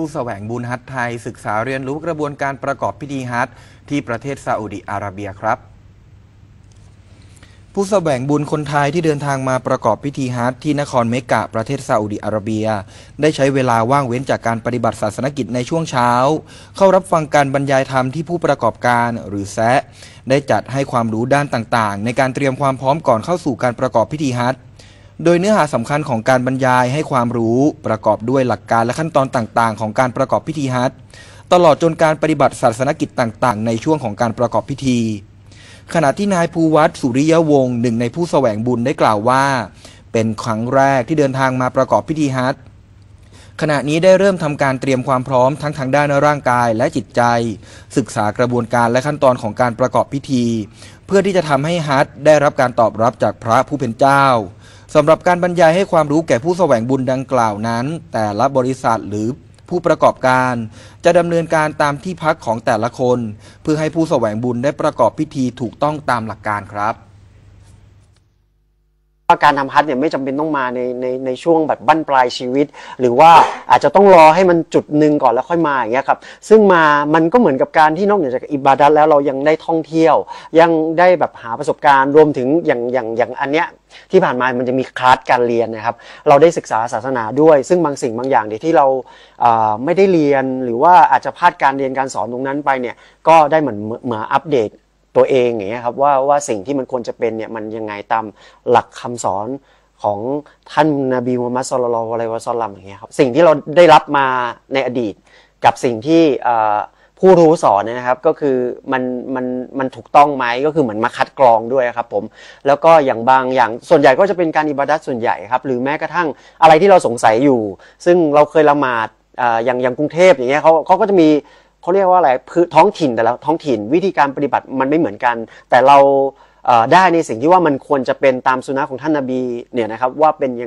ผู้แสวงบุญฮัจญ์ไทย ศึกษาเรียนรู้กระบวนการประกอบพิธีฮัจญ์ที่ประเทศซาอุดิอาระเบียครับผู้แสวงบุญคนไทยที่เดินทางมาประกอบพิธีฮัจญ์ที่นครเมกะประเทศซาอุดิอาระเบีย ได้ใช้เวลาว่างเว้นจากการปฏิบัติศาสนกิจในช่วงเช้า เข้ารับฟังการบรรยายธรรมที่ผู้ประกอบการหรือแซะได้จัดให้ความรู้ด้านต่างๆ ในการเตรียมความพร้อมก่อนเข้าสู่การประกอบพิธีฮัจญ์ โดยเนื้อหาสำคัญของการบรรยายให้ความรู้ประกอบด้วยหลักการและขั้นตอนต่างๆ ของการประกอบพิธีฮัจตลอดจนการปฏิบัติศาสนกิจต่าง ๆ ในช่วงของการประกอบพิธี ขณะที่นายภูวัตสุริยวงศ์หนึ่งในผู้แสวงบุญได้กล่าวว่า เป็นครั้งแรกที่เดินทางมาประกอบพิธีฮัจขณะนี้ได้เริ่มทำการเตรียมความพร้อมทั้งทางด้านร่างกายและจิตใจ ศึกษากระบวนการและขั้นตอนของการประกอบพิธี เพื่อที่จะทำให้ฮัจญ์ได้รับการตอบรับจากพระผู้เป็นเจ้า สำหรับการบรรยายให้ความรู้แก่ผู้แสวงบุญดังกล่าวนั้น แต่ละบริษัทหรือผู้ประกอบการ จะดำเนินการตามที่พักของแต่ละคน เพื่อให้ผู้แสวงบุญได้ประกอบพิธีถูกต้องตามหลักการครับ ว่าการทำฮัทเนี่ยไม่จำเป็นต้องมาในในในช่วงแบบบั้นปลายชีวิต หรือว่าอาจจะต้องรอให้มันจุดหนึ่งก่อนแล้วค่อยมาอย่างเงี้ยครับซึ่งมามันก็เหมือนกับการที่นอกเหนือจากอิบาดัตแล้วเรายังได้ท่องเที่ยว ยังได้แบบหาประสบการณ์รวมถึงอย่างอย่างอย่างอันเนี้ยที่ผ่านมามันจะมีคลาสการเรียนนะครับ เราได้ศึกษาศาสนาด้วย ซึ่งบางสิ่งบางอย่างที่เราไม่ได้เรียนหรือว่าอาจจะพลาดการเรียนการสอนตรงนั้นไปเนี่ยก็ได้เหมือนเหมือนอัปเดต ตัวเองอย่างเงี้ยครับว่าว่าสิ่งที่มันควรจะเป็นเนี่ยมันยังไงตามหลักคำสอนของท่านนบีมุฮัมมัดสุลลัลอะลัยวะซัลลัมอย่างเงี้ยครับสิ่งที่เราได้รับมาในอดีต กับสิ่งที่ผู้รู้สอนนะครับก็คือมันมันมันถูกต้องไหมก็คือเหมือนมาคัดกรองด้วยครับผมแล้วก็อย่างบางอย่างส่วนใหญ่ก็จะเป็นการอิบาดัตส่วนใหญ่ครับหรือแม้กระทั่งอะไรที่เราสงสัยอยู่ ซึ่งเราเคยละหมาดอย่างอย่างกรุงเทพอย่างเงี้ยเขาเขาก็จะมี เขาเรียกว่าอะไรพื้นท้องถิ่นแต่ละท้องถิ่นวิธีการปฏิบัติมันไม่เหมือนกัน แต่เราได้ในสิ่งที่ว่ามันควรจะเป็นตามสุนัขของท่านนาบีเนี่ยนะครับว่าเป็นยัง